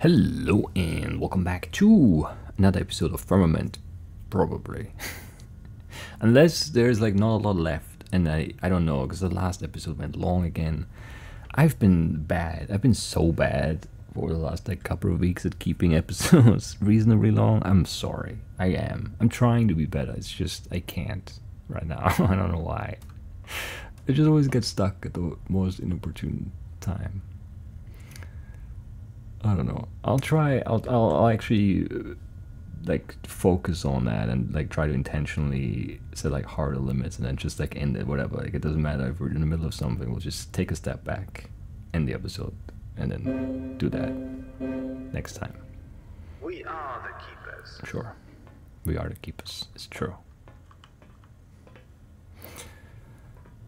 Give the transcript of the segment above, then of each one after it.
Hello and welcome back to another episode of Firmament, probably. Unless there's like not a lot left, and I, I don't know, because the last episode went long again. I've been bad. I've been so bad for the last like couple of weeks at keeping episodes reasonably long. I'm sorry. I am. I'm trying to be better. It's just I can't right now. I don't know why. I just always get stuck at the most inopportune time. I don't know. I'll try. I'll. I'll, I'll actually uh, like focus on that and like try to intentionally set like harder limits and then just like end it. Whatever. Like it doesn't matter if we're in the middle of something. We'll just take a step back, end the episode, and then do that next time. We are the keepers. Sure. We are the keepers. It's true.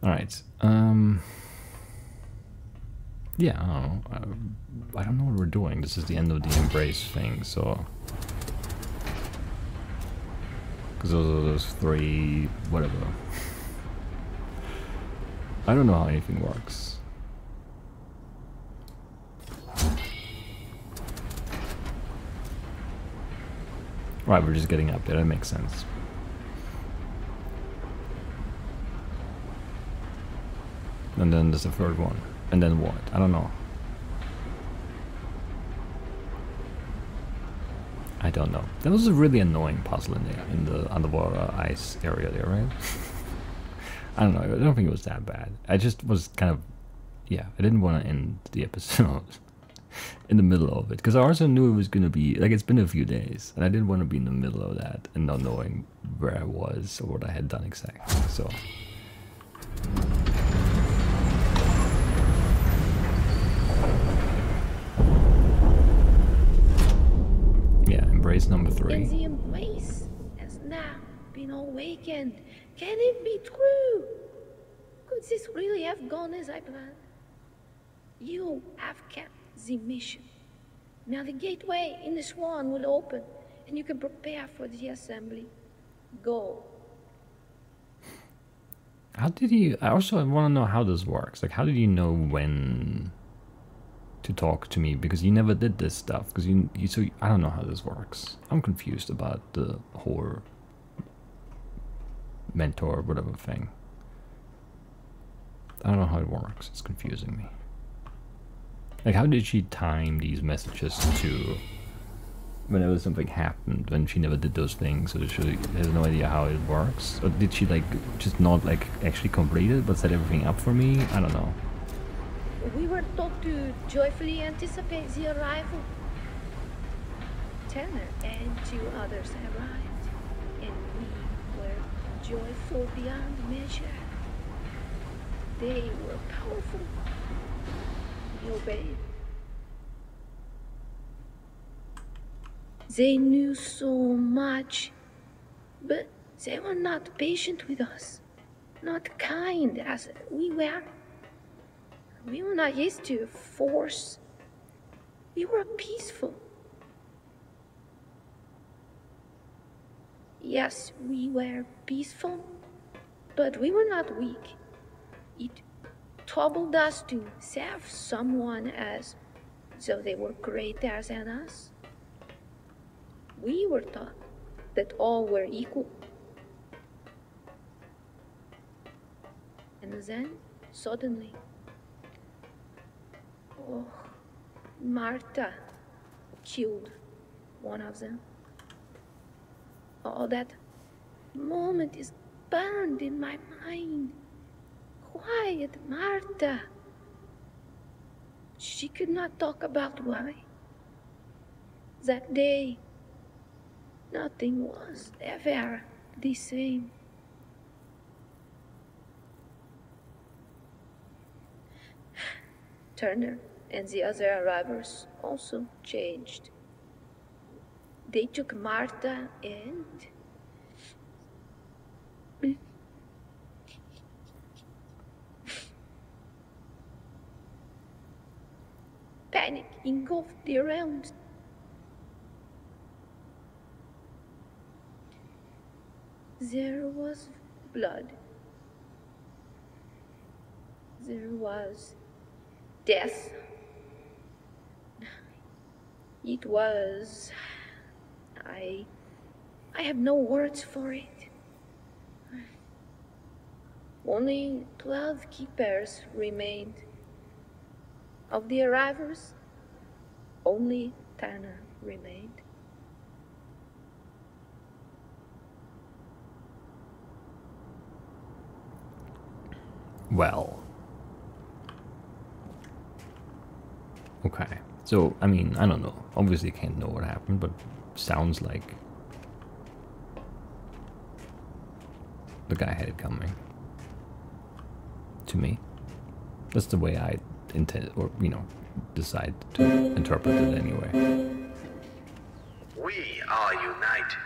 All right. Um. Yeah, I don't know. Uh, I don't know what we're doing. This is the end of the embrace thing, so. Because those are those three, whatever. I don't know how anything works. Right, we're just getting up there. That makes sense. And then there's the third one. And then what? I don't know. I don't know. That was a really annoying puzzle in there, in the underwater ice area there, right? I don't know. I don't think it was that bad. I just was kind of, yeah, I didn't want to end the episode in the middle of it because I also knew it was going to be, like, it's been a few days, and I didn't want to be in the middle of that and not knowing where I was or what I had done exactly. So. Embrace number three. The embrace has now been awakened. Can it be true? Could this really have gone as I planned? You have kept the mission. Now the gateway in the swan will open, and you can prepare for the assembly. Go. How did you? I also want to know how this works. Like, how did you know when to talk to me? Because you never did this stuff. Because you, you, so I don't know how this works. I'm confused about the whole mentor, whatever thing. I don't know how it works. It's confusing me. Like, how did she time these messages to whenever something happened when she never did those things? So she has no idea how it works. Or did she like just not like actually complete it, but set everything up for me? I don't know. We were told to joyfully anticipate the arrival. Tanner and two others arrived, and we were joyful beyond measure. They were powerful. We obeyed. They knew so much, but they were not patient with us, not kind as we were. We were not used to force. We were peaceful. Yes, we were peaceful, but we were not weak. It troubled us to serve someone as though they were greater than us. We were taught that all were equal. And then, suddenly, Oh, Marta killed one of them. Oh, that moment is burned in my mind. Quiet, Marta. She could not talk about why. That day, nothing was ever the same. Turner and the other arrivals also changed. They took Marta and. Panic engulfed the realms. There was blood. There was death. It was. I. I have no words for it. Only twelve keepers remained. Of the arrivals, only Tanner remained. Well. Okay. So, I mean, I don't know. Obviously, can't know what happened, but sounds like the guy had it coming. To me. That's the way I intend, or, you know, decide to interpret it anyway. We are united.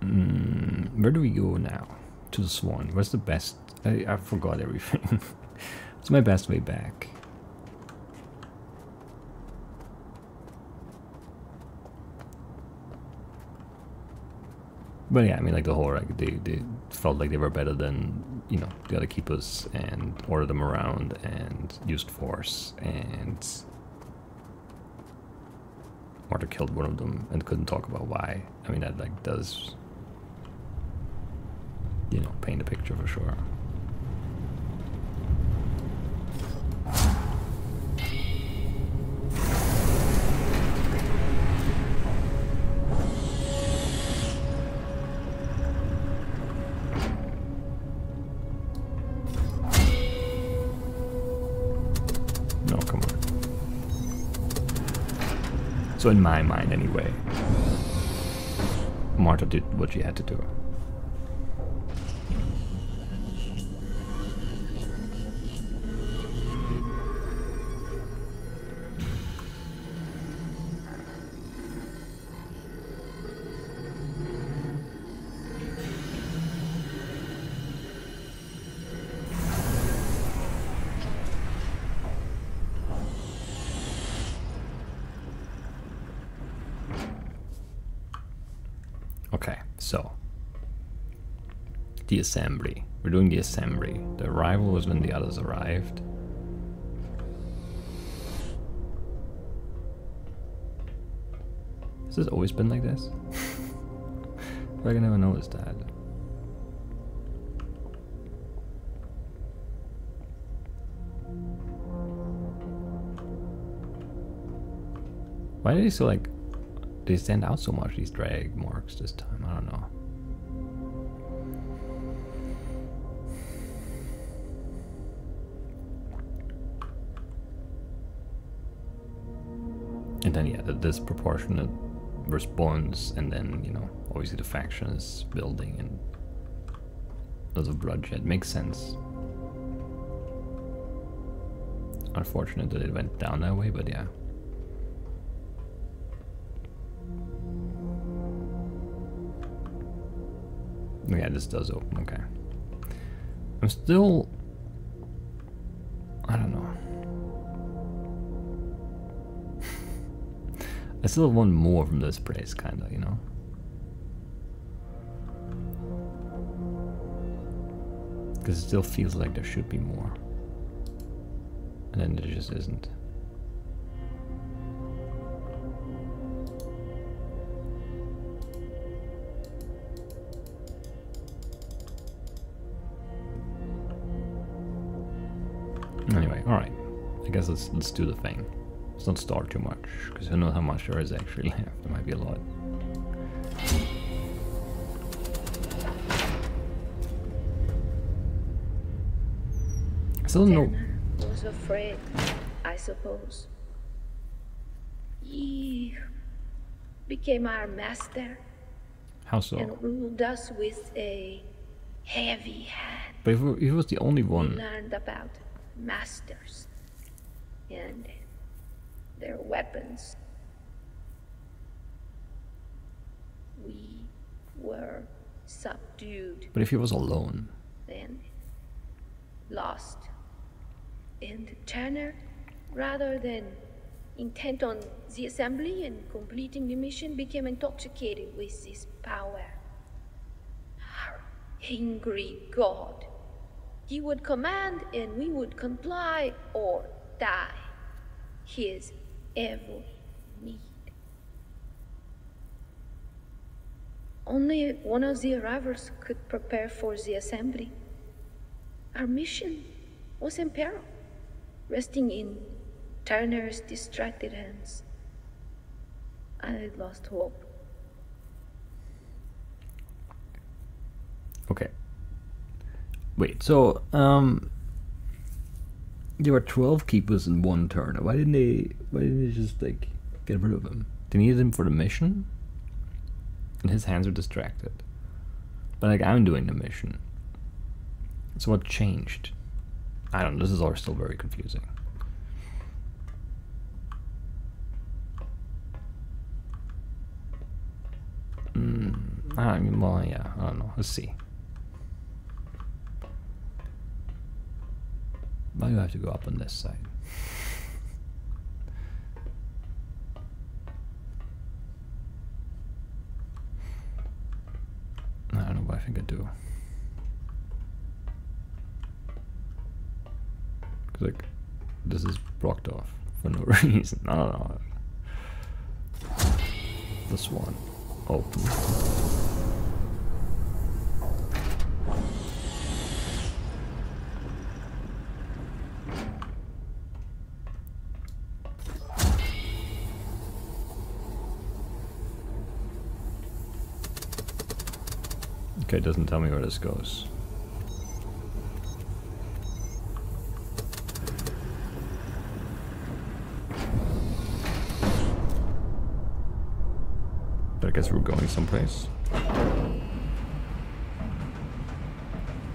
Hmm, where do we go now? To the Swan. Where's the best? I, I forgot everything. it's my best way back? But yeah, I mean, like the whole, like they, they felt like they were better than you know the other keepers and ordered them around and used force and Marta killed one of them and couldn't talk about why. I mean, that like does you know paint a picture for sure. So in my mind, anyway, Marta did what she had to do. Assembly. We're doing the assembly. The arrival was when the others arrived. Has this always been like this? I never noticed that. Why did he so like they stand out so much, these drag marks this time? I don't know. Disproportionate response, and then, you know, obviously the factions building and lots of bloodshed. Makes sense. Unfortunate that it went down that way, but yeah. Yeah, this does open, okay. I'm still... I still want more from this place, kinda, you know? Because it still feels like there should be more. And then there just isn't. Anyway, alright. I guess let's let's do the thing. Let's not start too much, because who knows how much there is actually left. There might be a lot. I still don't know. Was afraid, I suppose. He became our master How so? and ruled us with a heavy hand. But if he was the only We one, learned about masters and their weapons. We were subdued, but if he was alone, then lost. And Turner, rather than intent on the assembly and completing the mission, became intoxicated with his power. Our angry god He would command and we would comply or die. His every need. Only one of the arrivals could prepare for the assembly. Our mission was in peril, resting in Turner's distracted hands. I had lost hope. Okay. Wait, so um there were twelve keepers in one turn. Why didn't they why didn't they just like get rid of him? They needed him for the mission? And his hands are distracted. But like I'm doing the mission. So what changed? I don't know, this is all still very confusing. Mm, I mean, well, yeah, I don't know. Let's see. Why do I have to go up on this side? I don't know what I think I do. like, this is blocked off for no reason. I don't know. This one open. Okay, it doesn't tell me where this goes. But I guess we're going someplace.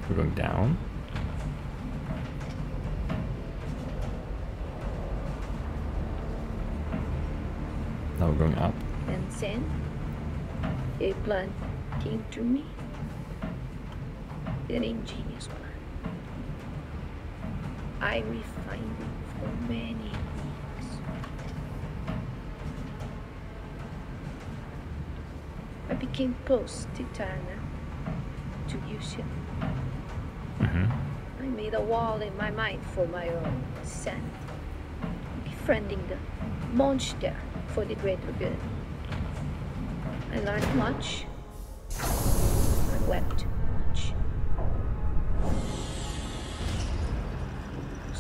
We're going down. Now we're going up. And then a plan came to me. An ingenious plan. I refined it for many weeks. I became to Turner to use him. Mm-hmm. I made a wall in my mind for my own sanity, befriending the monster for the greater good. I learned much. I wept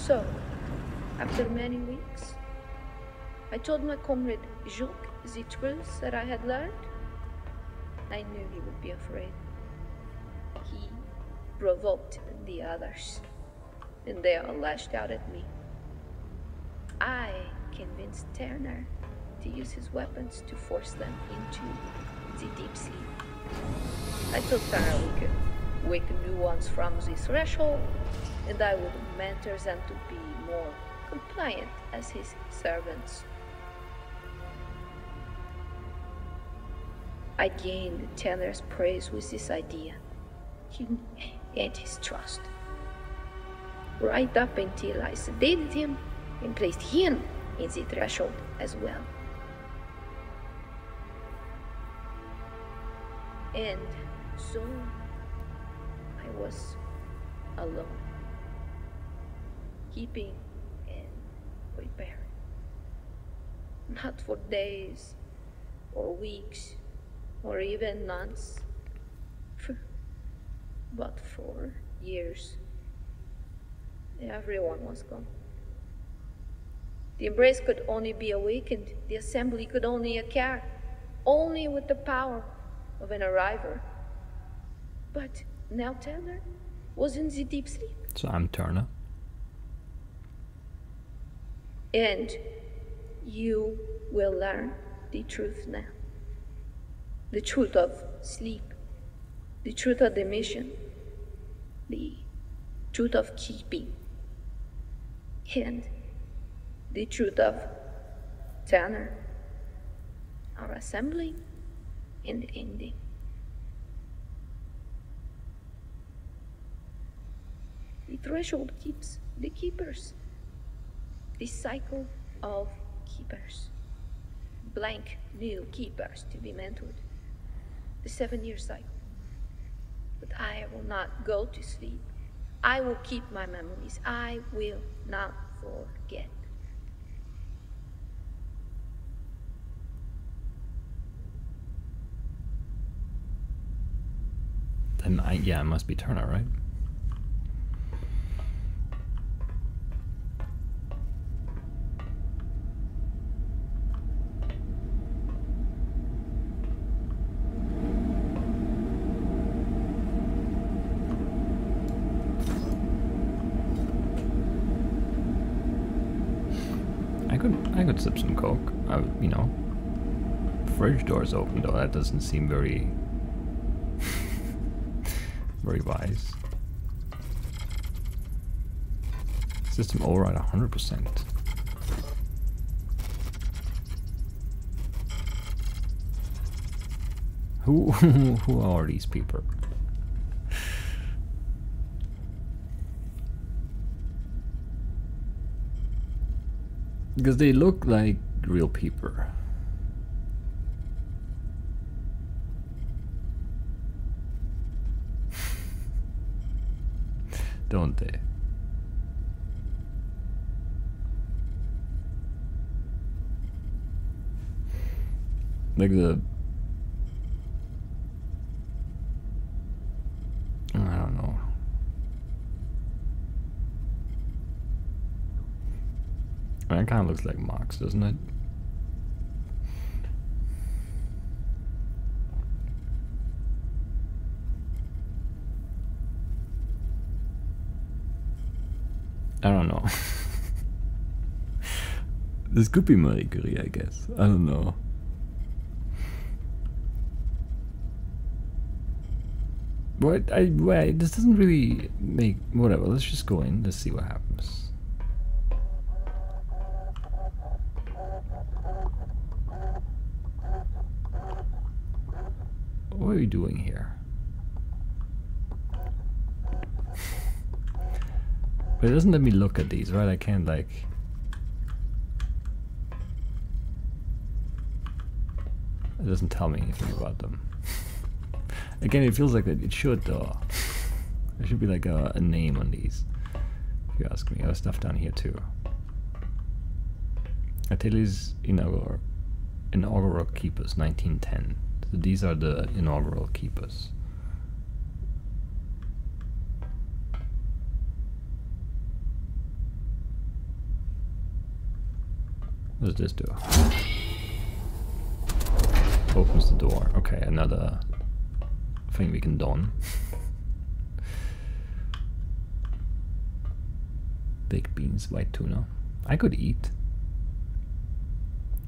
So, after many weeks, I told my comrade Jacques the truth that I had learned. I knew he would be afraid. He provoked the others, and they all lashed out at me. I convinced Turner to use his weapons to force them into the deep sea. I told Turner we could wake new ones from the threshold, and I would mentor them to be more compliant as his servants. I gained the Turner's praise with this idea he, and his trust. Right up until I sedated him and placed him in the threshold as well. And so I was alone, keeping and preparing. Not for days or weeks or even months, but for years. Everyone was gone. The embrace could only be awakened, the assembly could only occur, only with the power of an arriver. But now Turner was in the deep sleep. So I'm Turner. And you will learn the truth now. The truth of sleep, the truth of the mission, the truth of keeping, and the truth of Turner, our assembling and the ending. The threshold keeps the keepers. The cycle of keepers. Blank new keepers to be mentored. The seven year cycle. But I will not go to sleep I will keep my memories. I will not forget. Then I yeah, it must be Turner, right? I could I could sip some coke. I would, you know. Fridge door's open though. That doesn't seem very very wise. System override 100%. Who who are these people? Because they look like real people. Don't they? Like the I don't know. That kind of looks like Marx, doesn't it? I don't know. this could be Marie Curie, I guess. I don't know. What I wait, this doesn't really make whatever. Let's just go in. Let's see what happens. What are you doing here? But it doesn't let me look at these, right? I can't like It doesn't tell me anything about them. Again, it feels like it, should though. There should be like a, a name on these. If you ask me. Other stuff down here too. Ateliers inaugural, inaugural keepers, 1910. So these are the inaugural keepers. What does this do? Opens the door. Okay, another thing we can don. baked beans, white tuna. I could eat.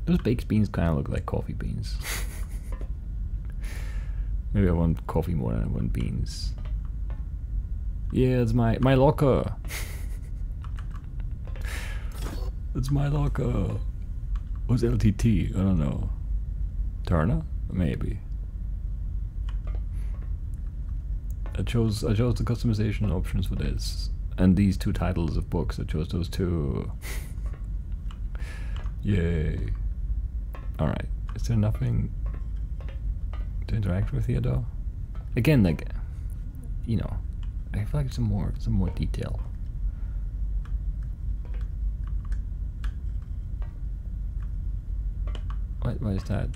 Those baked beans kind of look like coffee beans. Maybe I want coffee more than I want beans. Yeah, it's my my locker. it's my locker. What's LTT? I don't know. Turner? Maybe. I chose I chose the customization options for this. And these two titles of books, I chose those two. Yay. Alright. Is there nothing to interact with here though? Again, like you know, I feel like some more some more detail. What why is that?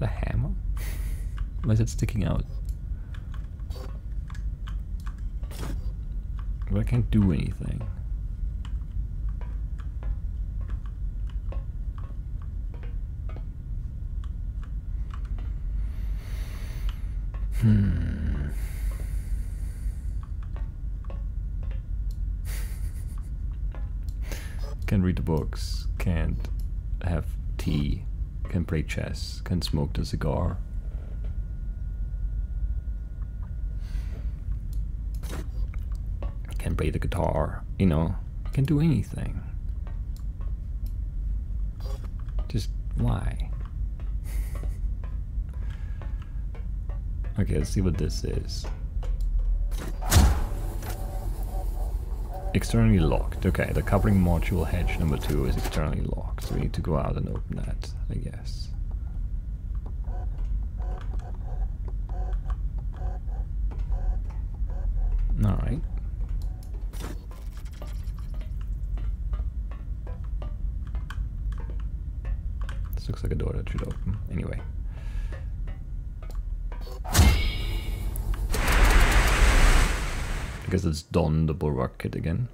The hammer? Why is it sticking out? But I can't do anything. Hmm. Can't read the books, can't have tea, can play chess, can smoke the cigar. Can play the guitar, you know, can do anything. Just why? Okay, let's see what this is. Externally locked. Okay, the coupling module hatch number two is externally locked, so we need to go out and open that, I guess. like a door that should open. Anyway. Guess it's Don the Bulwark Kid again.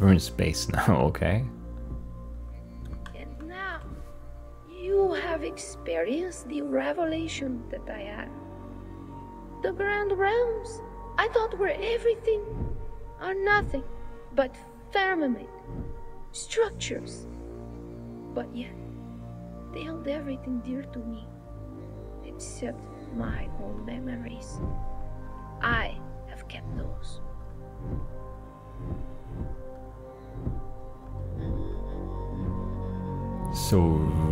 We're in space now, okay? And now, you have experienced the revelation that I had. The grand realms I thought were everything are nothing but firmament, structures. But yet, they held everything dear to me, except my own memories. I have kept those. So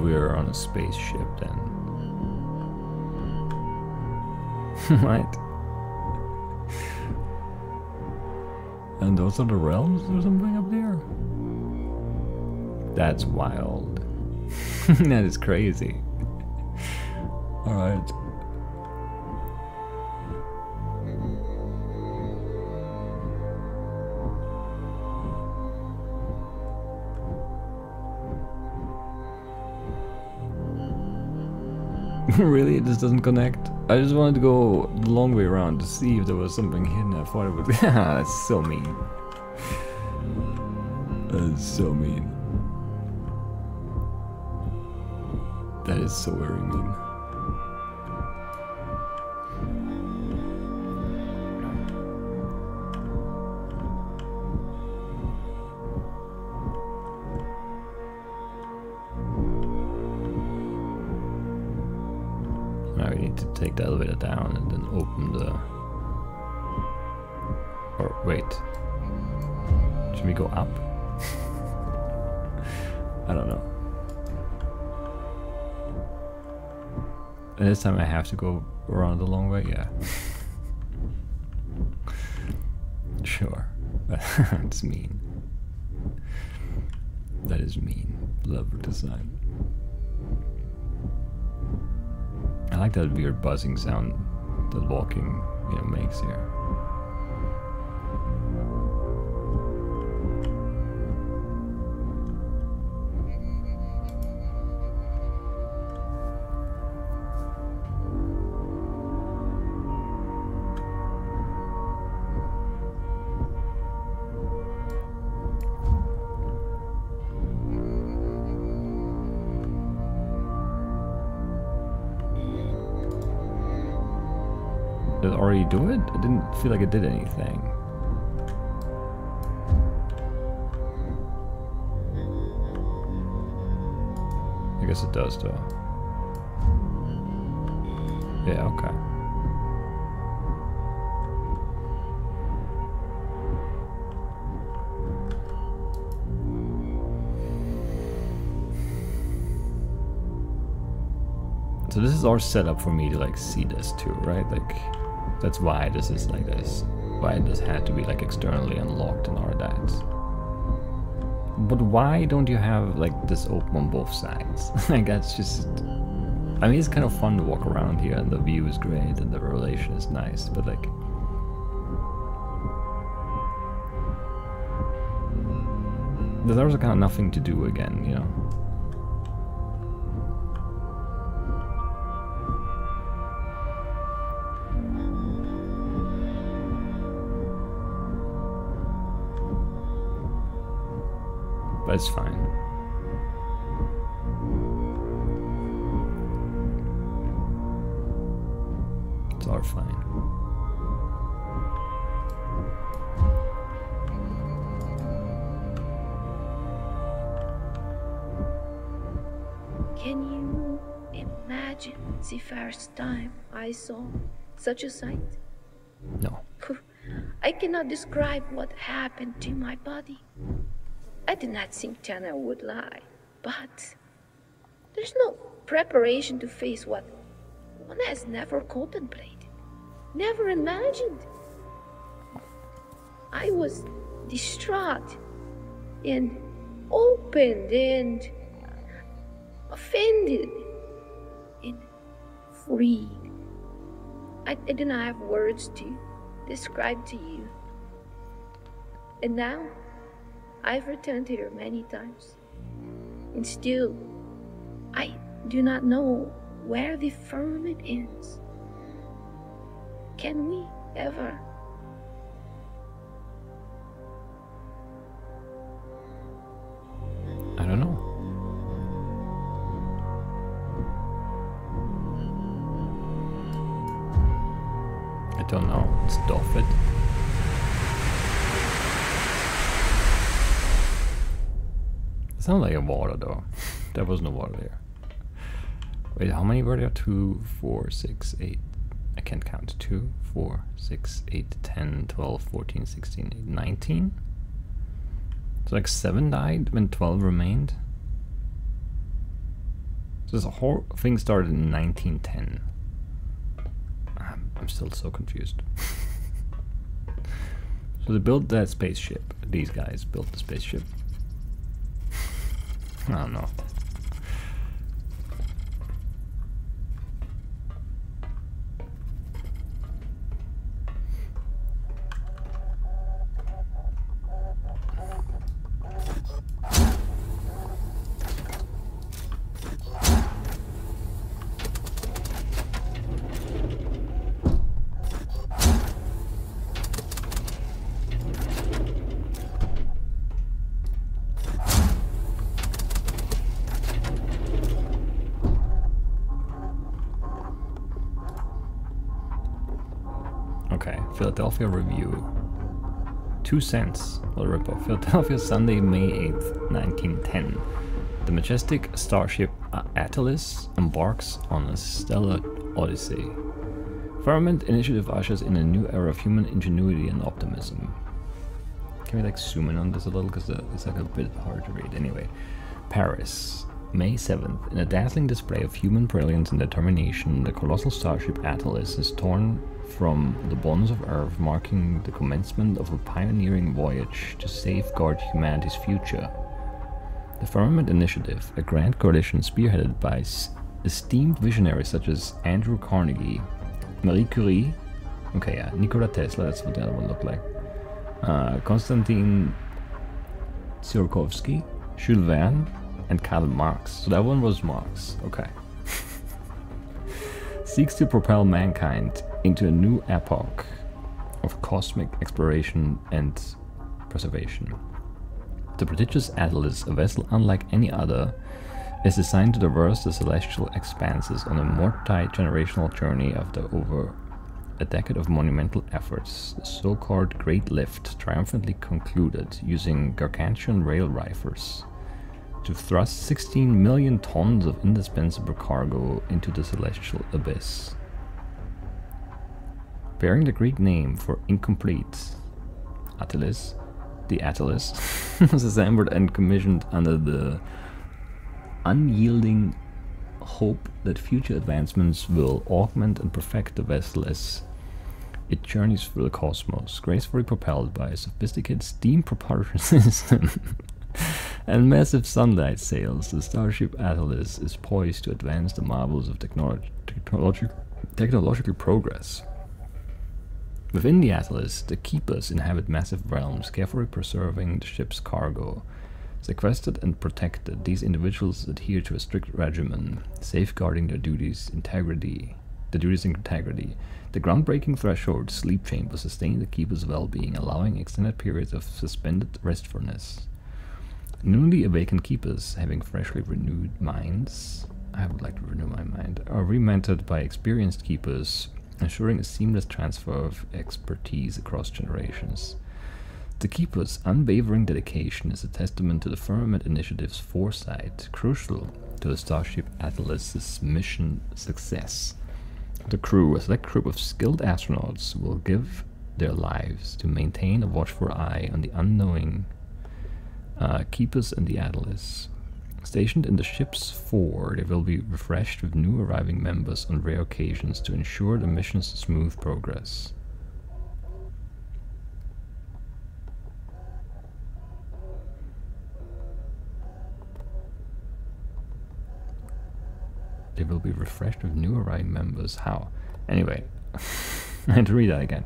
we're on a spaceship then. right? And those are the realms or something up there? That's wild. that is crazy. Alright. really? It just doesn't connect? I just wanted to go the long way around to see if there was something hidden. I thought it would be. That's so mean. That's so mean. That is so very mean. This time I have to go around the long way? Yeah. sure. That's mean. That is mean. Lever design. I like that weird buzzing sound that walking, you know, makes here. Do it? It didn't feel like it did anything. I guess it does though. Yeah, okay. So this is our setup for me to like see this too, right? Like that's why this is like this. Why this had to be like externally unlocked in our DATs. But why don't you have like this open on both sides? like that's just I mean it's kind of fun to walk around here and the view is great and the relation is nice, but like there's also kind of nothing to do again, you know. It's fine. It's all fine. Can you imagine the first time I saw such a sight? No. I cannot describe what happened to my body. I did not think Tana would lie, but there's no preparation to face what one has never contemplated, never imagined. I was distraught and opened and offended and freed. I, I not have words to describe to you. And now, I've returned here many times. And still, I do not know where the firmament ends. Can we ever? I don't know. I don't know. It's Doffet. It sounds like a water though. there was no water there. Wait, how many were there? Two, four, six, eight. I can't count. Two, four, six, eight, ten, twelve, fourteen, sixteen, eight, nineteen. So like seven died when twelve remained. So this whole thing started in 1910. I'm, I'm still so confused. so they built that spaceship. These guys built the spaceship. I don't know. Okay, Philadelphia Review. Two cents. Ripoff. Philadelphia, Sunday, May 8th, 1910. The majestic starship A- Atlas embarks on a stellar odyssey. Firmament Initiative ushers in a new era of human ingenuity and optimism. Can we like zoom in on this a little because uh, it's like a bit hard to read. Anyway, Paris, May 7th. In a dazzling display of human brilliance and determination, the colossal starship Atlas is torn from the bonds of Earth, marking the commencement of a pioneering voyage to safeguard humanity's future. The Firmament Initiative, a grand coalition spearheaded by esteemed visionaries such as Andrew Carnegie, Marie Curie, okay, yeah, Nikola Tesla, that's what the other one looked like, uh, Konstantin Tsiolkovsky, Jules Verne, and Karl Marx. So that one was Marx, okay. Seeks to propel mankind into a new epoch of cosmic exploration and preservation. The prodigious Atlas, a vessel unlike any other, is designed to traverse the celestial expanses on a multi-generational journey after over a decade of monumental efforts. The so-called Great Lift triumphantly concluded using gargantuan rail rifles to thrust 16 million tons of indispensable cargo into the celestial abyss. Bearing the Greek name for incomplete, Atlas, the Atlas was assembled and commissioned under the unyielding hope that future advancements will augment and perfect the vessel as it journeys through the cosmos, gracefully propelled by a sophisticated steam propulsion system and massive sunlight sails. The starship Atlas is poised to advance the marvels of technological progress. Within the Atlas, the Keepers inhabit massive realms, carefully preserving the ship's cargo. Sequestered and protected, these individuals adhere to a strict regimen, safeguarding their duties' integrity. The duties' integrity. The groundbreaking threshold sleep chamber sustain the Keeper's well-being, allowing extended periods of suspended restfulness. Newly awakened Keepers, having freshly renewed minds, I would like to renew my mind, are rementored by experienced Keepers ensuring a seamless transfer of expertise across generations. The Keeper's unwavering dedication is a testament to the Firmament Initiative's foresight, crucial to the Starship Atlas's mission success. The crew, a select group of skilled astronauts, will give their lives to maintain a watchful eye on the unknowing uh, Keepers and the Atlas. Stationed in the ship's fore, they will be refreshed with new arriving members on rare occasions to ensure the mission's smooth progress. They will be refreshed with new arriving members. How? Anyway, I had to read that again.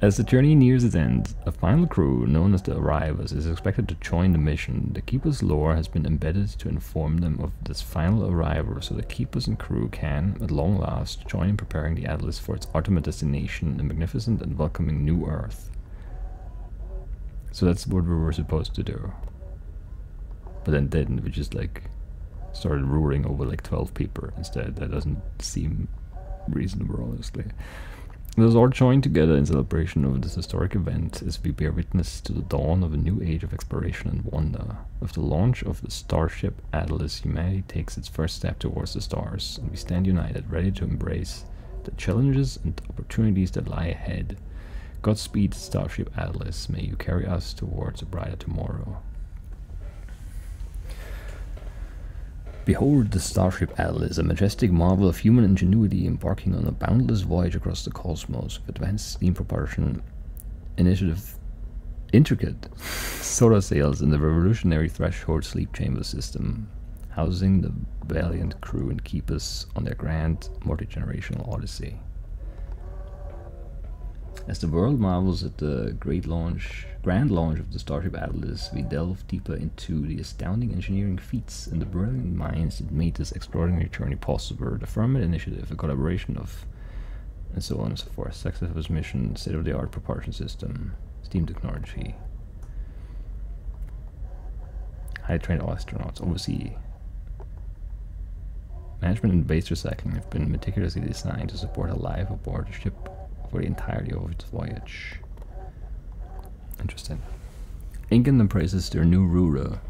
As the journey nears its end, a final crew, known as the Arrivers, is expected to join the mission. The Keeper's lore has been embedded to inform them of this final arrival, so the Keepers and crew can, at long last, join in preparing the Atlas for its ultimate destination, the magnificent and welcoming New Earth. So that's what we were supposed to do. But then didn't, we just like started ruling over like 12 people instead. That doesn't seem reasonable, honestly. Let us all join together in celebration of this historic event as we bear witness to the dawn of a new age of exploration and wonder. With the launch of the starship Atlas, humanity takes its first step towards the stars, and we stand united, ready to embrace the challenges and opportunities that lie ahead. Godspeed, Starship Atlas. May you carry us towards a brighter tomorrow. Behold the Starship Atlas, a majestic marvel of human ingenuity embarking on a boundless voyage across the cosmos with advanced steam propulsion initiative intricate solar sails and the revolutionary threshold sleep chamber system housing the valiant crew and keepers on their grand multi-generational odyssey. As the world marvels at the great launch, grand launch of the Starship Atlas, we delve deeper into the astounding engineering feats and the brilliant minds that made this extraordinary journey possible. The Firmament Initiative, a collaboration of and so on and so forth. success Successful mission, state-of-the-art propulsion system, steam technology. Highly trained astronauts oversee Management and base recycling have been meticulously designed to support a life aboard the ship for the entirety of its voyage. Interesting. England embraces their new ruler.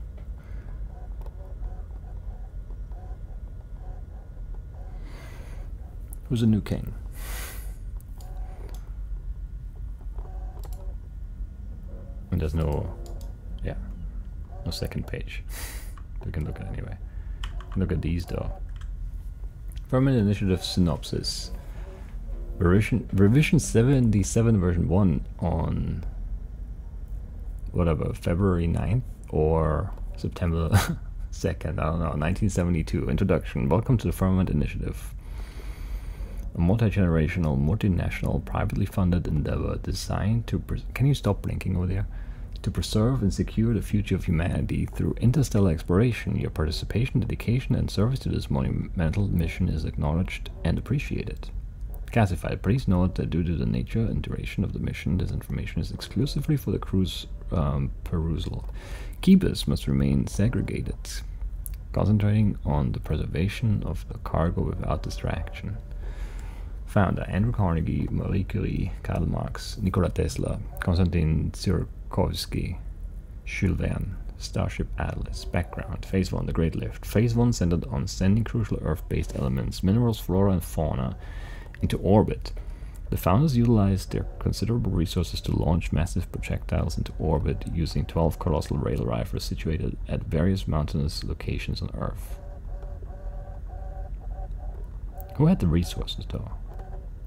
Who's the new king? And there's no, yeah, no second page. we can look at anyway. Look at these though. Firmament Initiative Synopsis. Revision, revision 77 version 1 on whatever, February 9th or September 2nd, I don't know, 1972. Introduction. Welcome to the Firmament Initiative. A multi-generational, multinational, privately funded endeavor designed to... Can you stop blinking over there? To preserve and secure the future of humanity through interstellar exploration, your participation, dedication, and service to this monumental mission is acknowledged and appreciated. Classified. Please note that due to the nature and duration of the mission, this information is exclusively for the crew's um, perusal. Keepers must remain segregated, concentrating on the preservation of the cargo without distraction. Founder Andrew Carnegie, Marie Curie, Karl Marx, Nikola Tesla, Konstantin Tsiolkovsky, Jules Verne, Starship Atlas. Background Phase 1 The Great Lift. Phase 1 centered on sending crucial Earth based elements, minerals, flora, and fauna into orbit. The founders utilized their considerable resources to launch massive projectiles into orbit using 12 colossal rail rifles situated at various mountainous locations on Earth. Who had the resources though?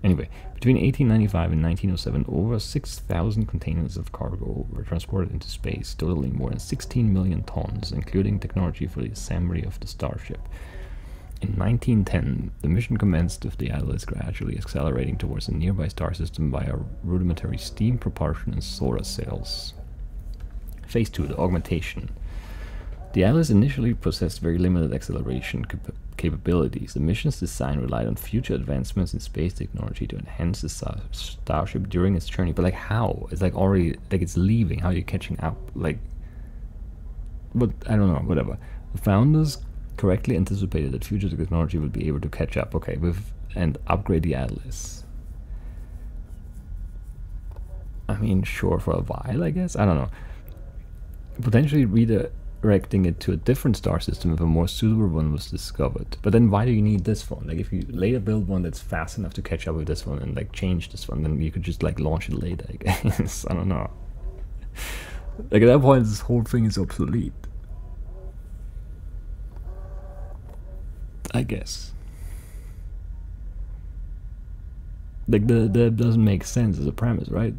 Anyway, between 1895 and 1907, over 6,000 containers of cargo were transported into space, totaling more than 16 million tons, including technology for the assembly of the Starship. In 1910, the mission commenced with the Atlas gradually accelerating towards a nearby star system via rudimentary steam propulsion and solar sails. Phase 2, the augmentation. The Atlas initially possessed very limited acceleration cap capabilities. The mission's design relied on future advancements in space technology to enhance the star starship during its journey. But like how? It's like already like it's leaving. How are you catching up? Like, but I don't know. Whatever. The founders correctly anticipated that future technology will be able to catch up, okay, with and upgrade the Atlas. I mean, sure, for a while, I guess. I don't know. Potentially redirecting it to a different star system if a more suitable one was discovered. But then why do you need this one? Like, if you later build one that's fast enough to catch up with this one and, like, change this one, then you could just, like, launch it later, I guess. I don't know. Like, at that point, this whole thing is obsolete. I guess. Like the that doesn't make sense as a premise, right?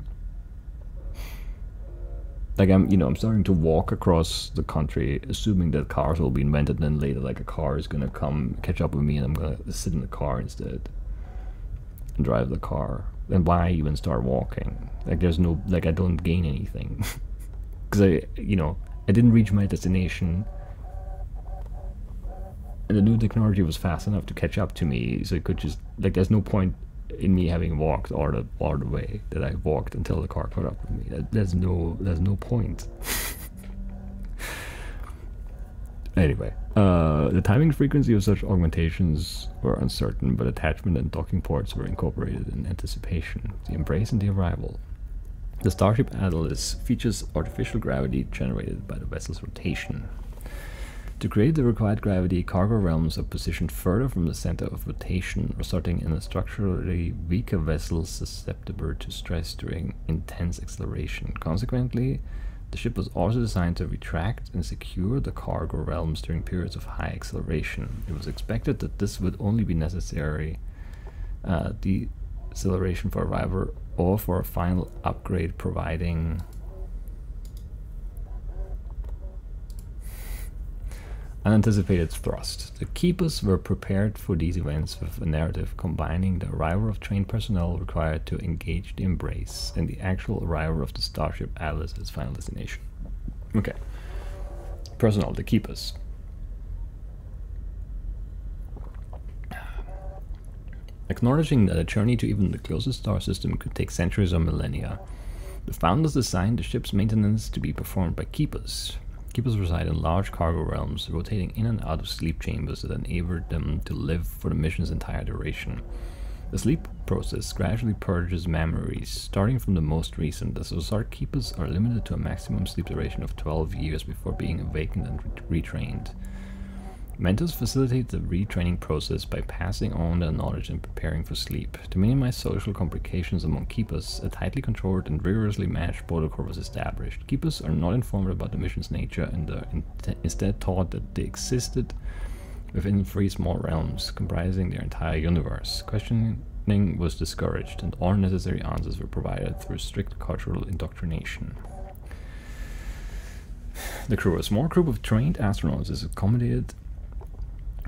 Like I'm, you know, I'm starting to walk across the country, assuming that cars will be invented, then later, like a car is gonna come catch up with me, and I'm gonna sit in the car instead. and drive the car, then why even start walking? Like there's no like I don't gain anything because I you know I didn't reach my destination. And the new technology was fast enough to catch up to me, so it could just like there's no point in me having walked all the all the way that I walked until the car caught up with me. There's no there's no point. anyway, uh, the timing frequency of such augmentations were uncertain, but attachment and docking ports were incorporated in anticipation. The embrace and the arrival. The Starship Atlas features artificial gravity generated by the vessel's rotation. To create the required gravity, cargo realms are positioned further from the center of rotation, resulting in a structurally weaker vessel susceptible to stress during intense acceleration. Consequently, the ship was also designed to retract and secure the cargo realms during periods of high acceleration. It was expected that this would only be necessary uh, deceleration for arrival or for a final upgrade providing Unanticipated thrust. The keepers were prepared for these events with a narrative combining the arrival of trained personnel required to engage the embrace and the actual arrival of the Starship Atlas at its final destination. Okay. Personnel, the keepers. Acknowledging that a journey to even the closest star system could take centuries or millennia, the founders designed the ship's maintenance to be performed by keepers, Keepers reside in large cargo realms, rotating in and out of sleep chambers that enable them to live for the mission's entire duration. The sleep process gradually purges memories, starting from the most recent. The Sosar Keepers are limited to a maximum sleep duration of 12 years before being awakened and retrained. Mentors facilitate the retraining process by passing on their knowledge and preparing for sleep. To minimize social complications among keepers, a tightly controlled and rigorously managed protocol was established. Keepers are not informed about the mission's nature and are in instead taught that they existed within three small realms, comprising their entire universe. Questioning was discouraged, and all necessary answers were provided through strict cultural indoctrination. The crew, a small group of trained astronauts, is accommodated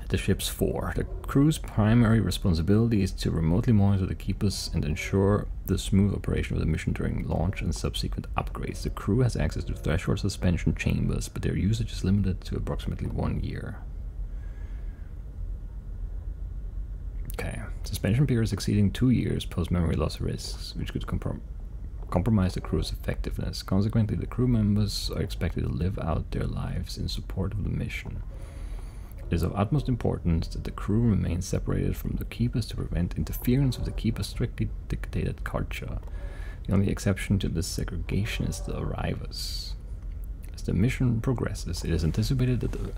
the ship's four. The crew's primary responsibility is to remotely monitor the keepers and ensure the smooth operation of the mission during launch and subsequent upgrades. The crew has access to threshold suspension chambers, but their usage is limited to approximately one year. Okay, suspension periods exceeding two years pose memory loss risks, which could comprom compromise the crew's effectiveness. Consequently, the crew members are expected to live out their lives in support of the mission. It is of utmost importance that the crew remain separated from the keepers to prevent interference with the keeper's strictly dictated culture. The only exception to this segregation is the arrivals. As the mission progresses, it is anticipated that the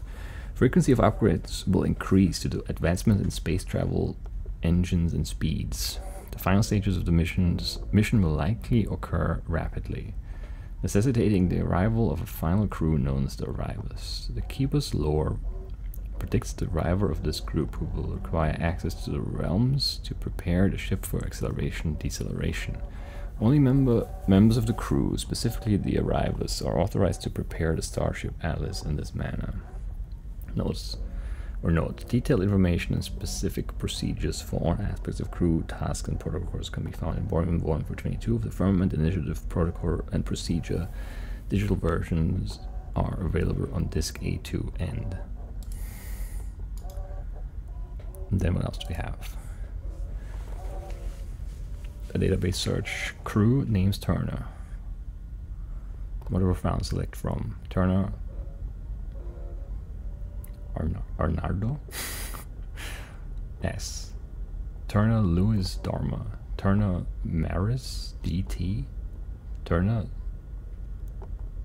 frequency of upgrades will increase due to advancement in space travel, engines, and speeds. The final stages of the mission's mission will likely occur rapidly, necessitating the arrival of a final crew known as the Arrivers. The Keeper's lore predicts the driver of this group who will require access to the realms to prepare the ship for acceleration deceleration. Only member, members of the crew, specifically the arrivals, are authorized to prepare the Starship Atlas in this manner. Notes or note, detailed information and specific procedures for all aspects of crew, tasks, and protocols can be found in Volume 1 for 22 of the Firmament Initiative Protocol and Procedure. Digital versions are available on Disk A2 end. And then what else do we have? A database search. Crew names Turner. Whatever found, select from. Turner. Arn Arnardo. S. Turner Lewis Dharma. Turner Maris DT. Turner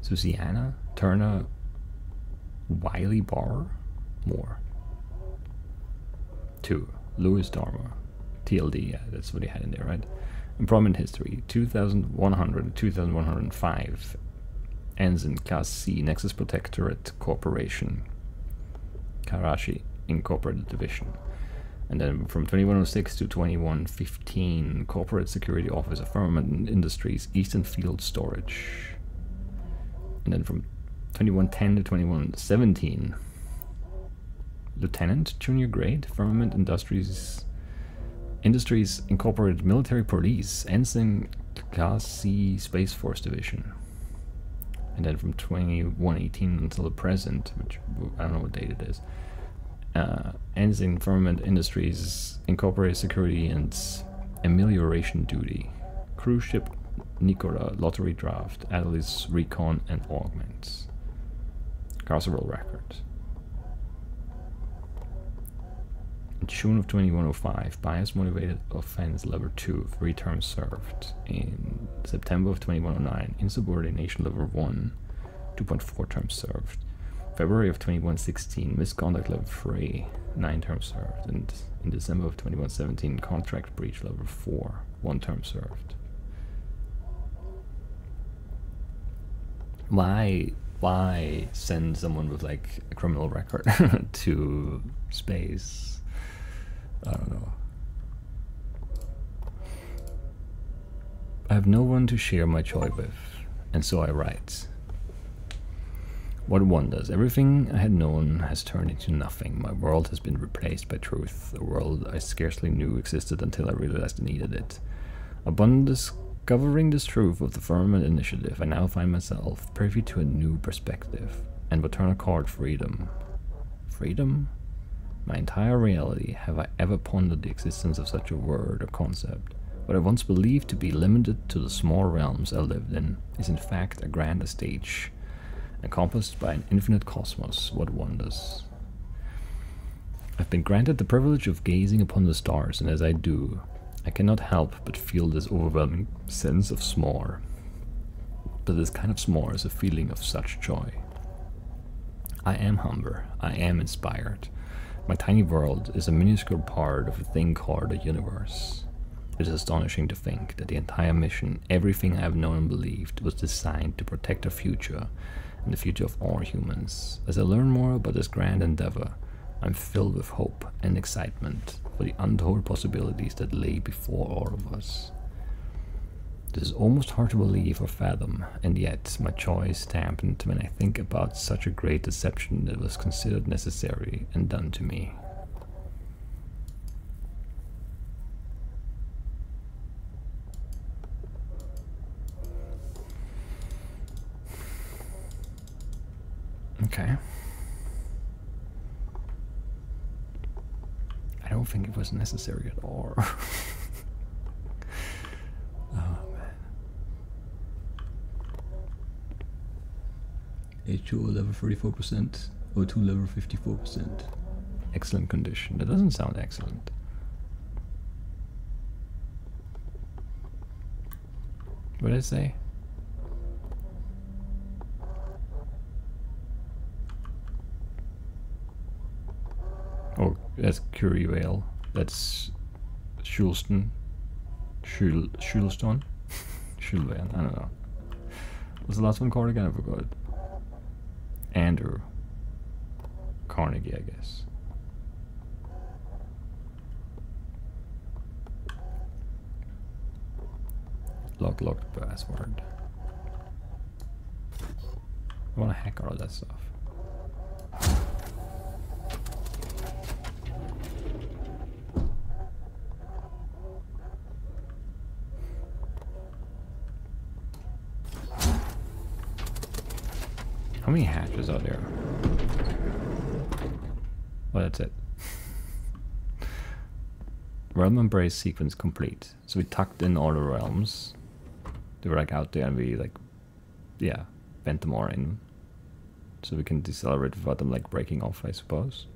Susiana. Turner Wiley Bar. More. 2. Louis Dharma. TLD, yeah, uh, that's what he had in there, right? Employment history 2100 2105. Ends in Class C, Nexus Protectorate Corporation. Karachi Incorporated Division. And then from 2106 to 2115, Corporate Security Office of Firmament Industries, Eastern Field Storage. And then from 2110 to 2117, Lieutenant, junior grade, Firmament Industries Industries Incorporated Military Police, Ensign C Space Force Division. And then from 2118 until the present, which I don't know what date it is, uh, Ensign Firmament Industries Incorporated Security and Amelioration Duty, Cruise Ship Nicola, Lottery Draft, Atlas Recon, and Augments. Carceral Records. In June of 2105, bias motivated offense level 2, three terms served. In September of 2109, insubordination level 1, 2.4 terms served. February of 2116, misconduct level 3, 9 terms served. And in December of 2117, contract breach level 4, 1 term served. Why why send someone with like a criminal record to space? I don't know. I have no one to share my joy with, and so I write. What wonders, everything I had known has turned into nothing. My world has been replaced by truth, a world I scarcely knew existed until I realized I needed it. Upon discovering this truth of the Firmament Initiative, I now find myself privy to a new perspective, and will turn a card freedom. Freedom? My entire reality have I ever pondered the existence of such a word or concept. What I once believed to be limited to the small realms I lived in is in fact a grander stage, encompassed by an infinite cosmos. What wonders! I've been granted the privilege of gazing upon the stars, and as I do, I cannot help but feel this overwhelming sense of small. But this kind of small is a feeling of such joy. I am humble, I am inspired, my tiny world is a minuscule part of a thing called a universe. It is astonishing to think that the entire mission, everything I have known and believed, was designed to protect our future and the future of all humans. As I learn more about this grand endeavor, I'm filled with hope and excitement for the untold possibilities that lay before all of us. This is almost hard to believe or fathom, and yet my joy is dampened when I think about such a great deception that was considered necessary and done to me. Okay. I don't think it was necessary at all. H2O level 34%, O2 level 54%. Excellent condition. That doesn't sound excellent. What did I say? Oh, that's Curie Vale. That's Schulston. Schul Schulston? Schulven, I don't know. What's the last one called again? I forgot. Andrew Carnegie, I guess. Lock locked password. I want to hack all that stuff. How many hatches are there? Well, that's it. Realm Embrace sequence complete. So we tucked in all the realms. They were like out there and we like, yeah, bent them all in. So we can decelerate without them like breaking off, I suppose.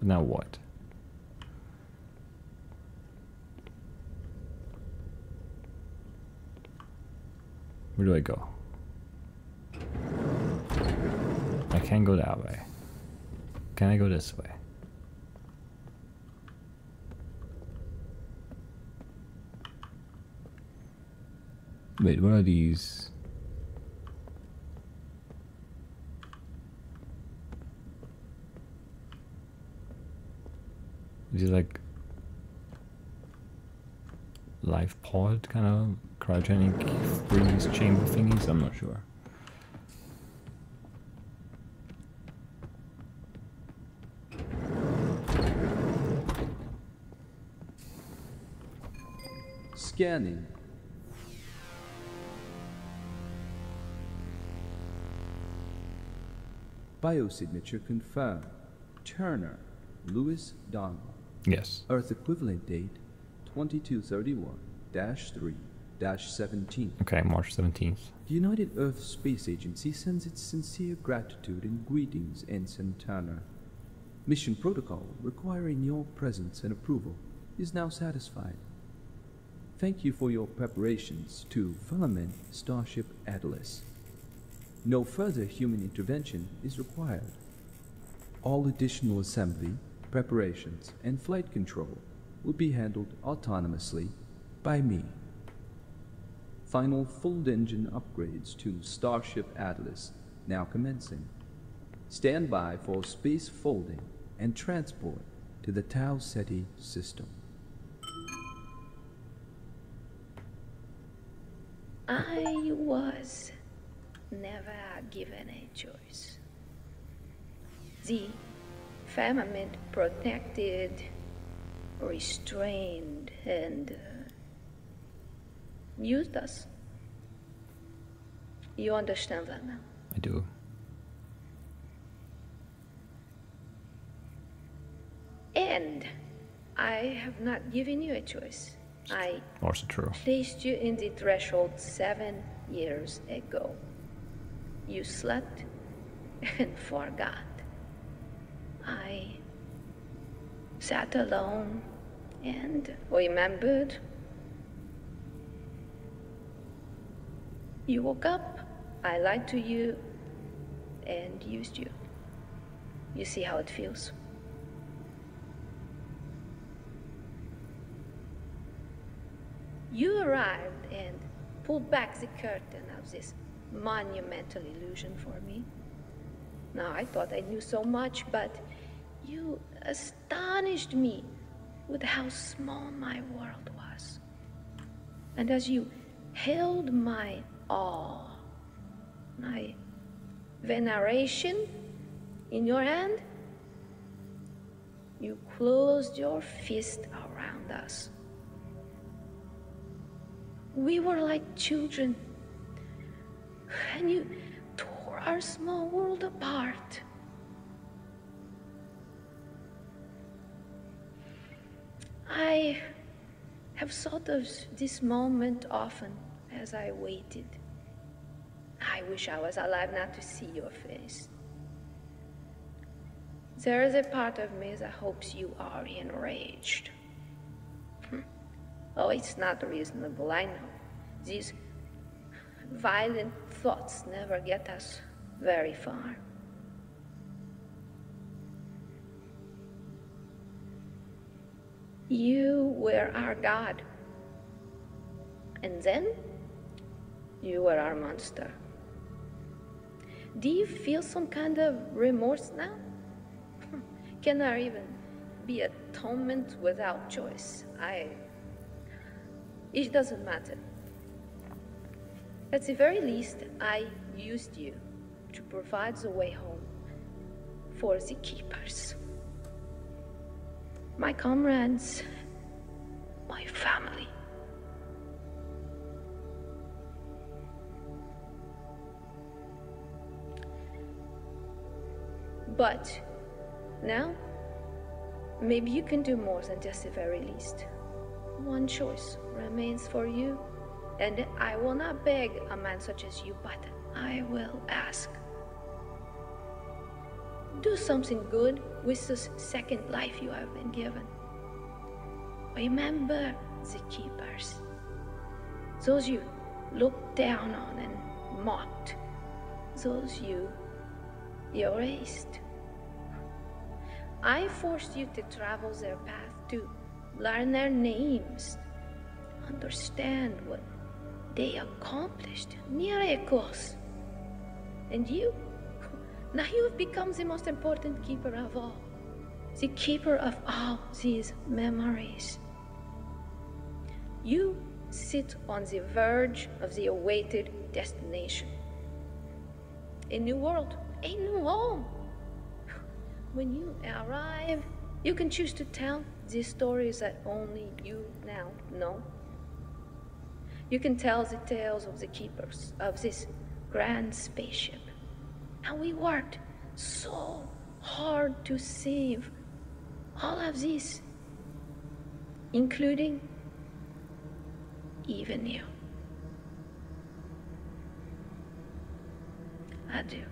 But now what? Where do I go? I can't go that way. Can I go this way? Wait, what are these? These like life pod kind of cryogenic freeze chamber thingies? I'm not sure. Scanning. Biosignature confirmed. Turner, Lewis Donald. Yes. Earth equivalent date 2231 3 17. Okay, March 17th. The United Earth Space Agency sends its sincere gratitude and greetings, Ensign Turner. Mission protocol requiring your presence and approval is now satisfied. Thank you for your preparations to filament Starship Atlas. No further human intervention is required. All additional assembly, preparations, and flight control will be handled autonomously by me. Final full engine upgrades to Starship Atlas now commencing. Stand by for space folding and transport to the Tau Ceti system. I was never given a choice. The firmament protected, restrained, and uh, used us. You understand that now? I do. And I have not given you a choice. I Also true. placed you in the threshold seven years ago. You slept and forgot. I sat alone and remembered. You woke up, I lied to you, and used you. You see how it feels? You arrived and pulled back the curtain of this monumental illusion for me. Now, I thought I knew so much, but you astonished me with how small my world was. And as you held my awe, my veneration in your hand, you closed your fist around us. We were like children, and you tore our small world apart. I have thought of this moment often as I waited. I wish I was alive now to see your face. There is a part of me that hopes you are enraged. Hmm. Oh, it's not reasonable, I know. These violent thoughts never get us very far. You were our God. And then you were our monster. Do you feel some kind of remorse now? Can there even be atonement without choice? I. It doesn't matter. At the very least, I used you to provide the way home for the keepers. My comrades, my family. But now, maybe you can do more than just the very least. One choice remains for you, and I will not beg a man such as you, but I will ask. Do something good with this second life you have been given. Remember the keepers, those you looked down on and mocked, those you erased. I forced you to travel their path, to learn their names, understand what they accomplished. Miracles. And you, now you have become the most important keeper of all, the keeper of all these memories. You sit on the verge of the awaited destination. A new world, a new home. When you arrive, you can choose to tell the stories that only you now know. You can tell the tales of the keepers of this grand spaceship. And we worked so hard to save all of this, including even you. Adieu.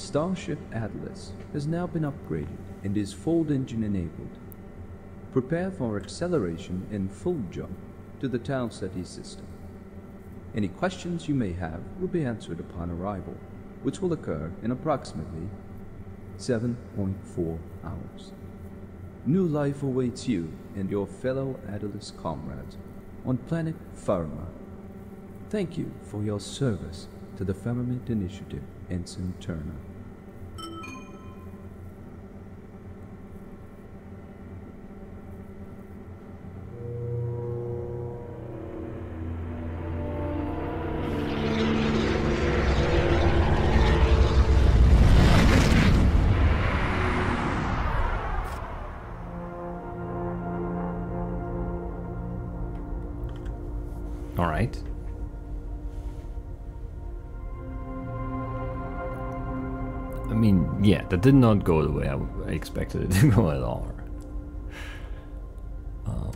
Starship Atlas has now been upgraded and is fold engine enabled. Prepare for acceleration and full jump to the Tau Ceti system. Any questions you may have will be answered upon arrival, which will occur in approximately 7.4 hours. New life awaits you and your fellow Atlas comrades on planet Pharma. Thank you for your service to the Firmament Initiative, Ensign Turner. That did not go the way I, expected it to go at all. Um,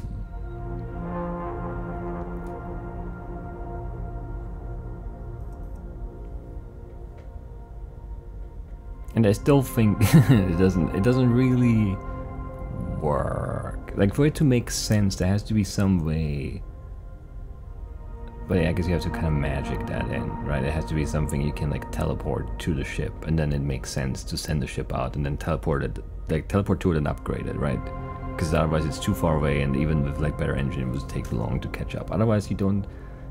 and I still think it doesn't. It doesn't really work. Like for it to make sense, there has to be some way. But yeah, I guess you have to kind of magic that in, right? It has to be something you can like teleport to the ship, and then it makes sense to send the ship out and then teleport it, like teleport to it and upgrade it, right? Because otherwise it's too far away, and even with like better engine, it would take long to catch up. Otherwise, you don't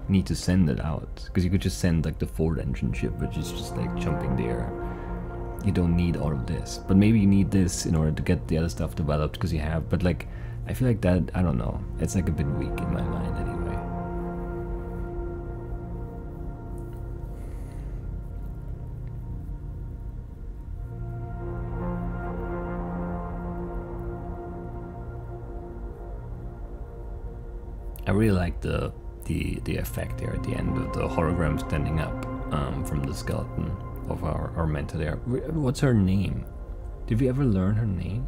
need to send it out, because you could just send like the fold engine ship, which is just like jumping there. You don't need all of this, but maybe you need this in order to get the other stuff developed, because you have. But like, I feel like that I don't know. It's like a bit weak in my mind anyway. I really like the the the effect there at the end of the hologram standing up um, from the skeleton of our our mentor there. What's her name? Did we ever learn her name?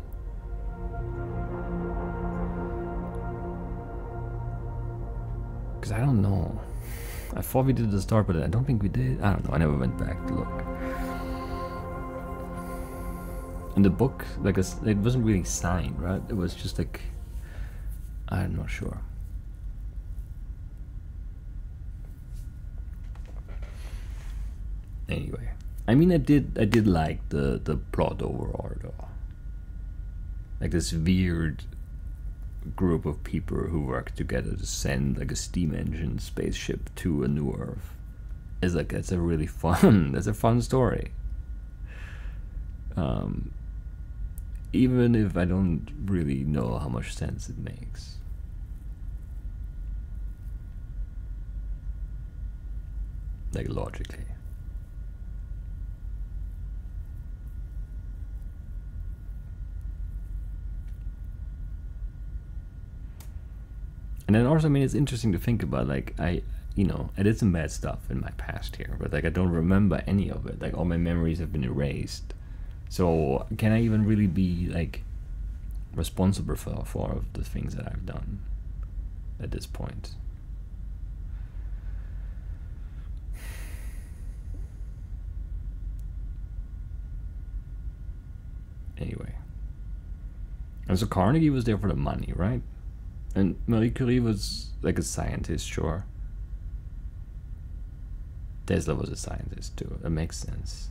Because I don't know. I thought we did at the start, but I don't think we did. I don't know. I never went back to look. In the book, like it wasn't really signed, right? It was just like I'm not sure. Anyway, I mean, I did, I did like the the plot overall, though. Like this weird group of people who work together to send like a steam engine spaceship to a new Earth. It's like it's a really fun. That's a fun story. Um, even if I don't really know how much sense it makes. Like logically. And then also, I mean, it's interesting to think about. Like, I, you know, I did some bad stuff in my past here, but like, I don't remember any of it. Like, all my memories have been erased. So, can I even really be like responsible for for of the things that I've done at this point? Anyway, and so Carnegie was there for the money, right? And Marie Curie was like a scientist, sure. Tesla was a scientist too. That makes sense.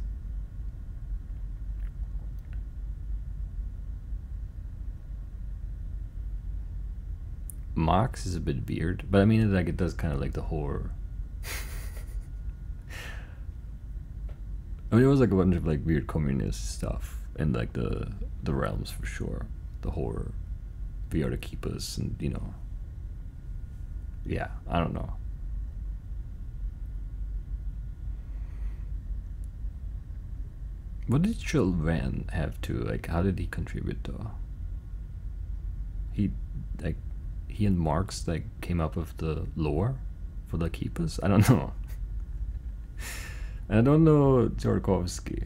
Marx is a bit weird, but I mean, like it does kind of like the horror. I mean, it was like a bunch of like weird communist stuff and like the the realms for sure, the horror we are the keepers, and you know. Yeah, I don't know. What did Chilvan have to like? How did he contribute though? He like he and Marx like came up with the lore for the keepers. I don't know. I don't know Jorkovsky.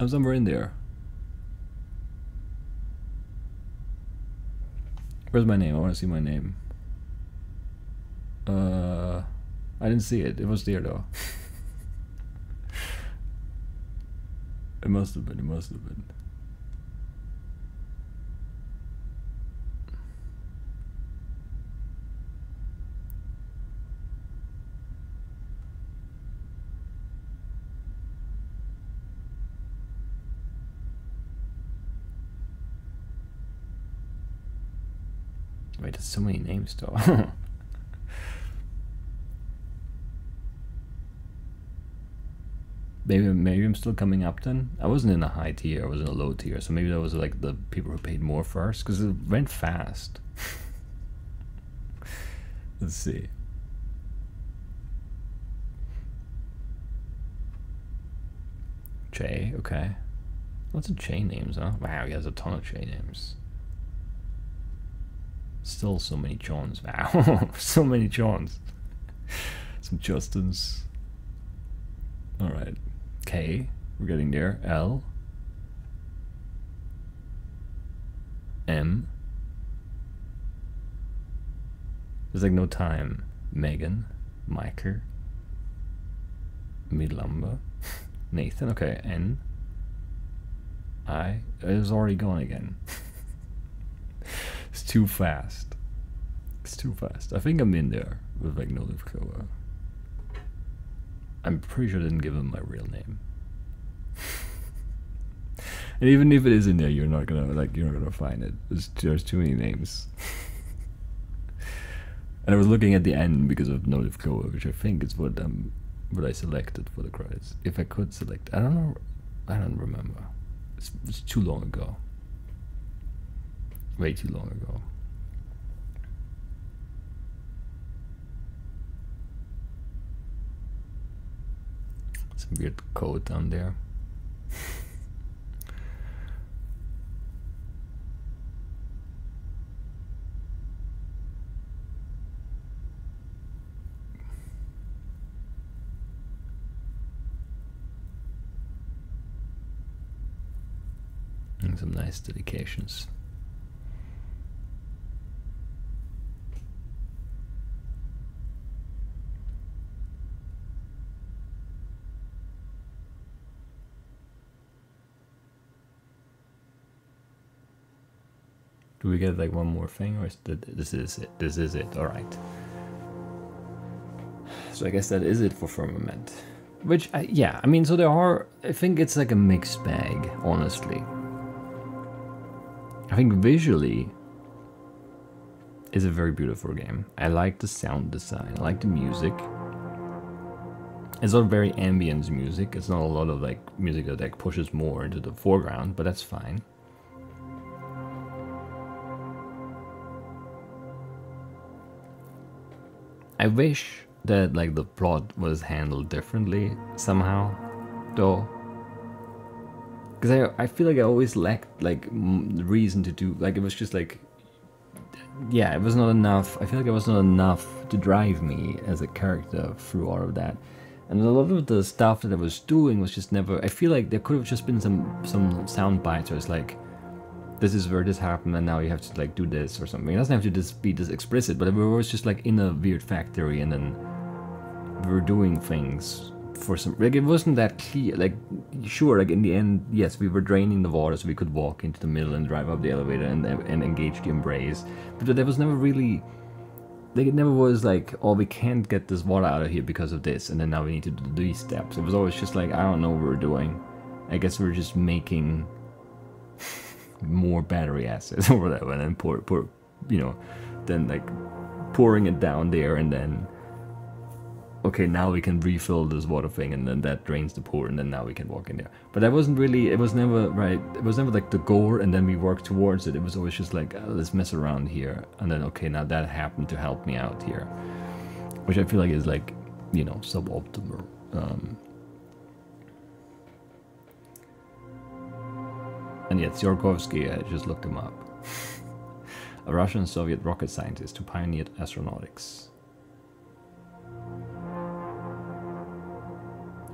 I'm somewhere in there. Where's my name? I want to see my name. Uh, I didn't see it. It was there though. it must have been. It must have been. Wait, there's so many names though. maybe maybe I'm still coming up then. I wasn't in a high tier, I was in a low tier, so maybe that was like the people who paid more first because it went fast. Let's see. J, okay. Lots of chain names, huh? Wow, he has a ton of chain names. Still so many Johns. Wow, so many Johns. Some Justins. Alright. K, we're getting there. L. M. There's like no time. Megan. Miker. Midlumba. Nathan. Okay. N. I. It was already gone again. it's too fast. It's too fast. I think I'm in there with like no Livkova. I'm pretty sure I didn't give him my real name. and even if it is in there, you're not gonna like you're not gonna find it. There's there's too many names. and I was looking at the end because of Notive Koa, which I think is what um what I selected for the credits. If I could select, I don't know, I don't remember. It's, it's too long ago. Way too long ago. Some weird code down there. some nice dedications. Do we get like one more thing, or is th this is it? This is it. All right. So I guess that is it for Firmament. Which, I, yeah, I mean, so there are. I think it's like a mixed bag, honestly. I think visually, is a very beautiful game. I like the sound design. I like the music. It's not very ambient music. It's not a lot of like music that like pushes more into the foreground, but that's fine. I wish that like the plot was handled differently somehow, though. Because I I feel like I always lacked like reason to do like it was just like yeah it was not enough. I feel like it was not enough to drive me as a character through all of that. And a lot of the stuff that I was doing was just never. I feel like there could have just been some some sound bites, or it's like, this is where this happened and now you have to like do this or something. It doesn't have to just be this explicit, but we were just like in a weird factory and then we were doing things for some like it wasn't that clear like sure like in the end yes we were draining the water so we could walk into the middle and drive up the elevator and, and engage the embrace but there was never really like it never was like oh we can't get this water out of here because of this and then now we need to do these steps it was always just like i don't know what we're doing i guess we're just making more battery acids or whatever, and then pour, pour, you know, then like pouring it down there, and then okay, now we can refill this water thing, and then that drains the pool, and then now we can walk in there. But that wasn't really. It was never right. It was never like the goal, and then we work towards it. It was always just like, oh, let's mess around here, and then okay, now that happened to help me out here, which I feel like is like, you know, suboptimal. Um, and yet, Tsiolkovsky, I uh, just looked him up. a Russian Soviet rocket scientist who pioneered astronautics.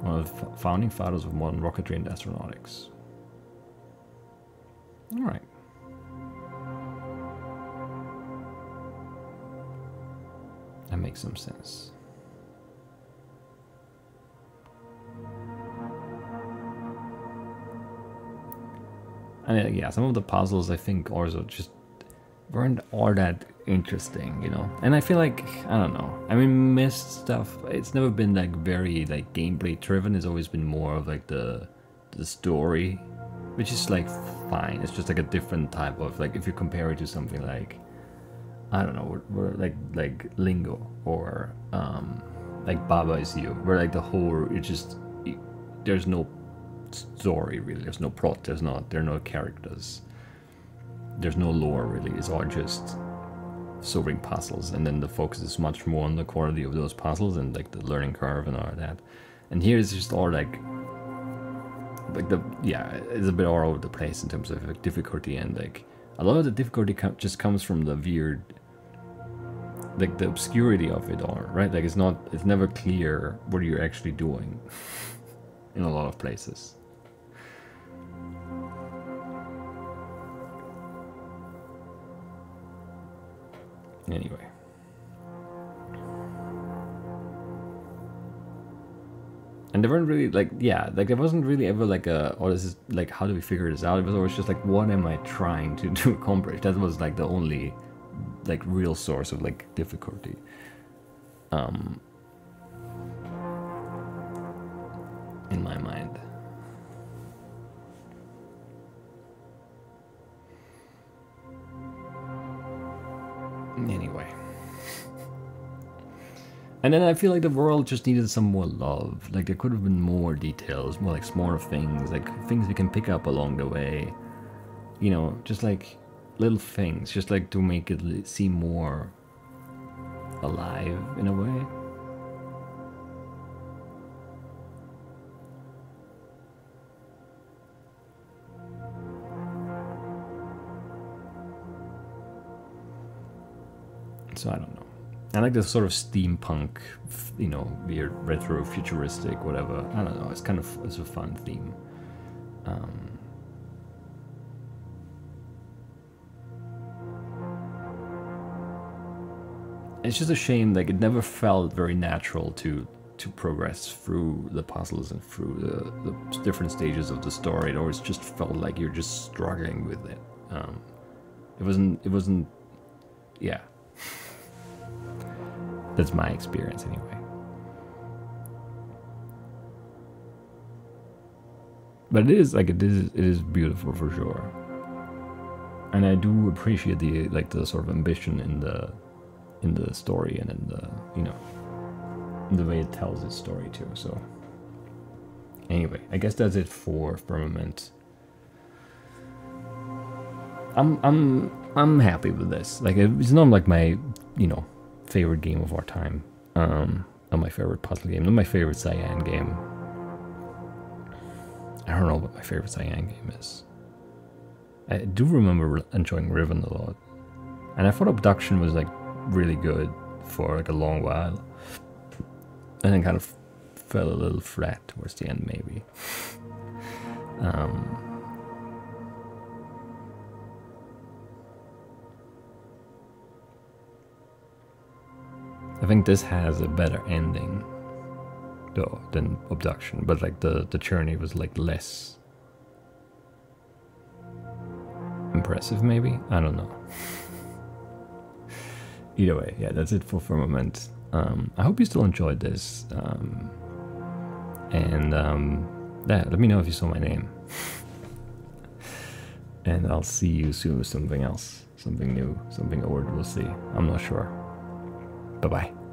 One of the founding fathers of modern rocketry and astronautics. Alright. That makes some sense. And uh, yeah, some of the puzzles I think also just weren't all that interesting, you know. And I feel like I don't know. I mean, Myst stuff. It's never been like very like gameplay driven. It's always been more of like the the story, which is like fine. It's just like a different type of like if you compare it to something like I don't know, like like Lingo or um like Baba is you, where like the whole it just it, there's no story really. There's no plot. There's not there are no characters. There's no lore really. It's all just solving puzzles, and then the focus is much more on the quality of those puzzles and like the learning curve and all that. And here it's just all like, like the yeah, it's a bit all over the place in terms of like, difficulty and like a lot of the difficulty com just comes from the weird, like the obscurity of it all, right? Like it's not, it's never clear what you're actually doing in a lot of places. Anyway. And there weren't really like yeah, like there wasn't really ever like a oh this is like how do we figure this out? It was always just like what am I trying to, to accomplish? That was like the only like real source of like difficulty. Um in my mind. Anyway. And then I feel like the world just needed some more love. Like there could have been more details, more like smaller things, like things we can pick up along the way. You know, just like little things, just like to make it seem more alive in a way. So I don't know. I like the sort of steampunk, you know, weird retro futuristic, whatever. I don't know. It's kind of it's a fun theme. Um, it's just a shame. Like it never felt very natural to to progress through the puzzles and through the, the different stages of the story. It always just felt like you're just struggling with it. Um, it wasn't. It wasn't. Yeah. That's my experience anyway. But it is like it is it is beautiful for sure. And I do appreciate the like the sort of ambition in the in the story and in the you know the way it tells its story too. So anyway, I guess that's it for Firmament. I'm I'm I'm happy with this. Like it's not like my you know favorite game of our time. Um, not my favorite puzzle game. Not my favorite Cyan game. I don't know what my favorite Cyan game is. I do remember enjoying Riven a lot. And I thought Obduction was like really good for like a long while. And then kind of fell a little flat towards the end maybe. um, I think this has a better ending though than Obduction, but like the, the journey was like less impressive maybe? I don't know. Either way, yeah, that's it for Firmament. Um, I hope you still enjoyed this. Um, and um, yeah, let me know if you saw my name. and I'll see you soon with something else. Something new, something old, we'll see. I'm not sure. Bye bye.